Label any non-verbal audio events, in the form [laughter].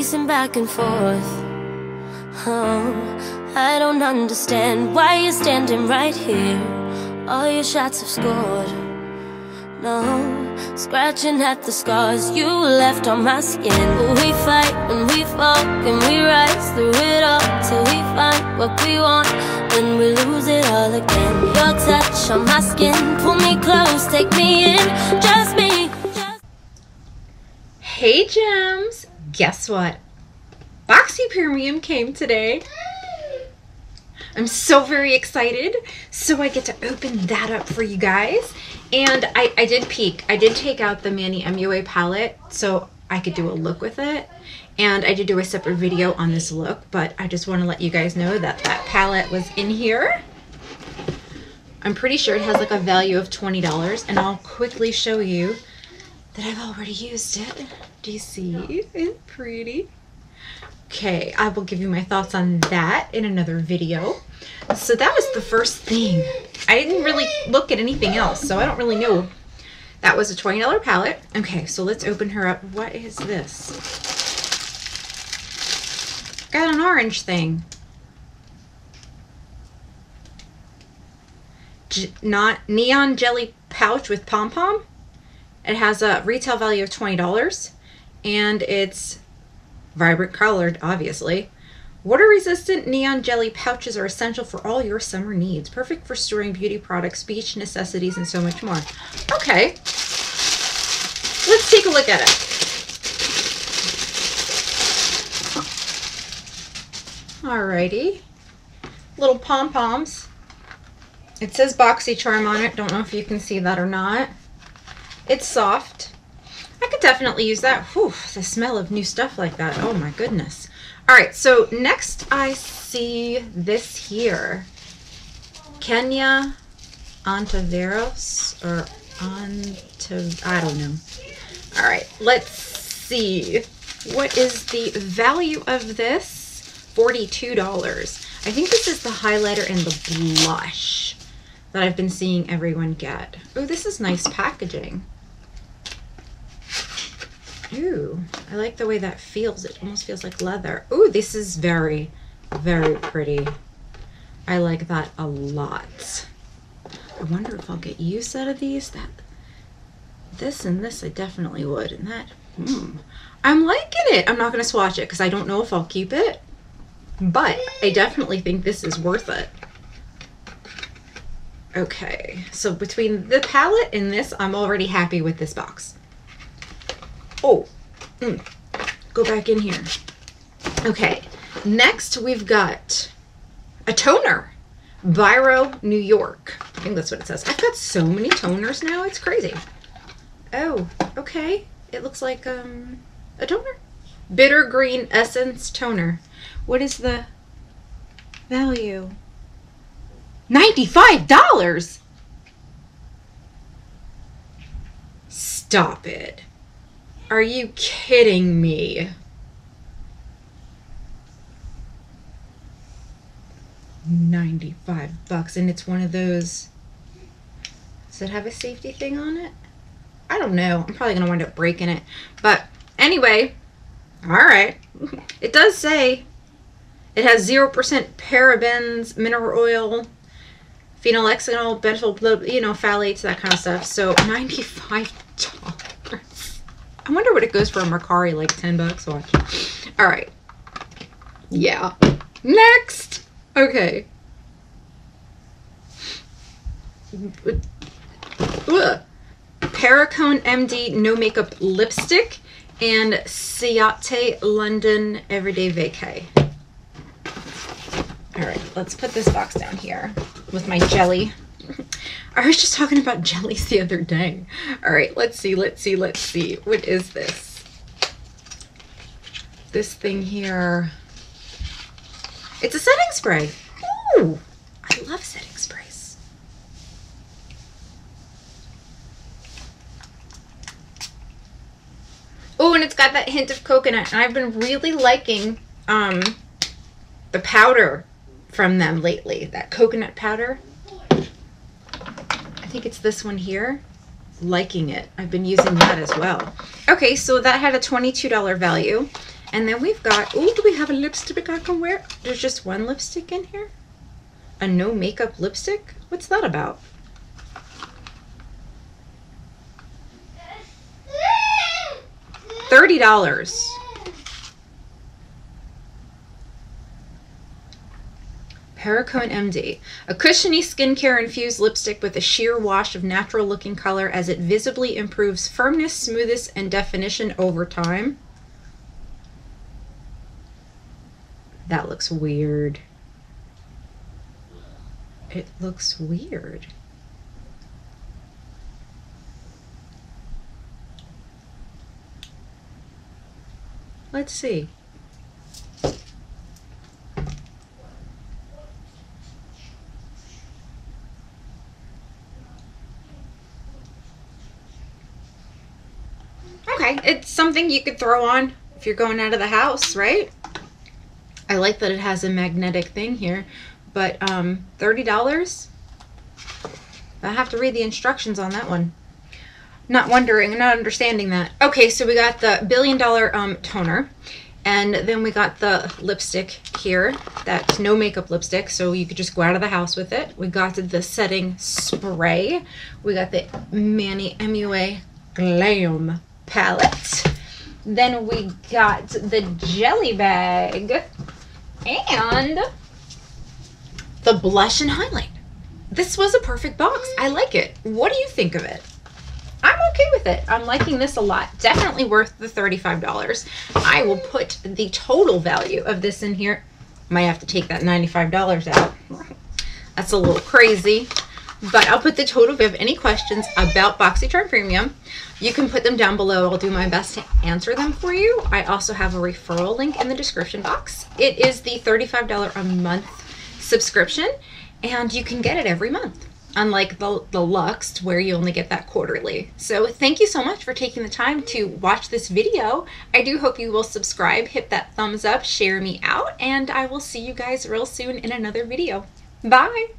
pacing back and forth. Oh, I don't understand why you're standing right here. All your shots have scored. No, scratching at the scars you left on my skin. But we fight and we fall and we rise through it all till we find what we want. Then we lose it all again. Your touch on my skin, pull me close, take me in, just me. Hey gems! Guess what? Boxy Premium came today. I'm so very excited. So I get to open that up for you guys. And I, I did peek. I did take out the Manny MUA palette so I could do a look with it. And I did do a separate video on this look, but I just want to let you guys know that that palette was in here. I'm pretty sure it has like a value of $20 and I'll quickly show you that I've already used it. Do you see? Isn't it pretty? Okay, I will give you my thoughts on that in another video. So that was the first thing. I didn't really look at anything else, so I don't really know. That was a $20 palette. Okay, so let's open her up. What is this? Got an orange thing. J not neon jelly pouch with pom pom. It has a retail value of $20 and it's vibrant colored, obviously. Water resistant neon jelly pouches are essential for all your summer needs. Perfect for storing beauty products, beach necessities, and so much more. Okay. Let's take a look at it. Alrighty. Little pom poms. It says Boxy Charm on it. Don't know if you can see that or not. It's soft. I could definitely use that. Whew, the smell of new stuff like that. Oh my goodness. All right, so next I see this here. Kenya Ontiveros or Onto, I don't know. All right, let's see. What is the value of this? $42. I think this is the highlighter and the blush that I've been seeing everyone get. Oh, this is nice packaging. Ooh, I like the way that feels. It almost feels like leather. Ooh, this is very, very pretty. I like that a lot. I wonder if I'll get use out of these. That, this and this, I definitely would. And that, hmm. I'm liking it. I'm not going to swatch it because I don't know if I'll keep it. But I definitely think this is worth it. Okay, so between the palette and this, I'm already happy with this box. Oh, mm, go back in here. Okay, next we've got a toner. Viro, New York. I think that's what it says. I've got so many toners now, it's crazy. Oh, okay. It looks like um a toner. Bitter Green Essence Toner. What is the value? $95? Stop it. Are you kidding me? Ninety-five bucks, and it's one of those. Does it have a safety thing on it? I don't know. I'm probably gonna wind up breaking it, but anyway, all right. [laughs] It does say it has zero percent parabens, mineral oil, phenoxyethanol, benzyl, you know, phthalates, that kind of stuff. So ninety-five. I wonder what it goes for a Mercari, like ten bucks. Watch. All right. Yeah. Next. Okay. Ugh. Perricone MD No Makeup Lipstick and Ciate London Everyday Vacay. All right, let's put this box down here with my jelly. I was just talking about jellies the other day. All right, let's see, let's see, let's see. What is this? This thing here. It's a setting spray. Ooh, I love setting sprays. Oh, and it's got that hint of coconut. And I've been really liking um, the powder from them lately. That coconut powder. Think it's this one here. Liking it. I've been using that as well. Okay, so that had a $22 value. And then we've got, oh, do we have a lipstick I can wear? There's just one lipstick in here? A no makeup lipstick? What's that about? $30. Perricone MD, a cushiony skincare infused lipstick with a sheer wash of natural looking color as it visibly improves firmness, smoothness, and definition over time. That looks weird. It looks weird. Let's see. Okay, it's something you could throw on if you're going out of the house, right? I like that it has a magnetic thing here, but um, $30? I have to read the instructions on that one. Not wondering, not understanding that. Okay, so we got the billion dollar um, toner. And then we got the lipstick here, that's no makeup lipstick, so you could just go out of the house with it. We got the setting spray. We got the Manny MUA Glam palette. Then we got the jelly bag and the blush and highlight. This was a perfect box. I like it. What do you think of it? I'm okay with it. I'm liking this a lot. Definitely worth the $35. I will put the total value of this in here. Might have to take that $95 out. That's a little crazy. But I'll put the total. If you have any questions about BoxyCharm Premium, you can put them down below. I'll do my best to answer them for you. I also have a referral link in the description box. It is the $35 a month subscription, and you can get it every month unlike the, the Luxe where you only get that quarterly. So thank you so much for taking the time to watch this video. I do hope you will subscribe, hit that thumbs up, share me out, and I will see you guys real soon in another video. Bye!